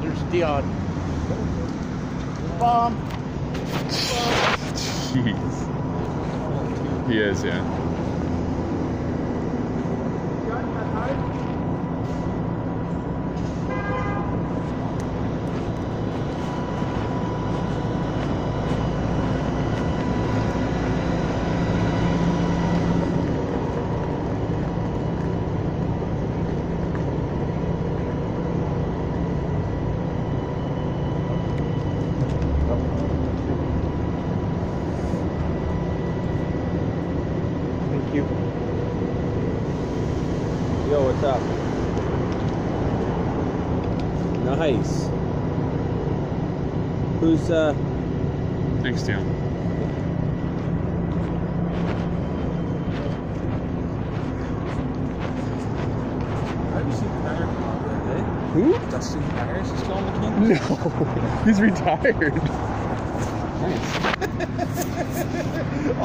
There's Dion. Bomb. Jeez. He is, yeah. You. Yo, what's up? Nice. Who's uh Thanks, Dion. Have you seen Tanner come out the other day? Who? Dustin Tanner is still on the Kings? No, he's retired. Nice.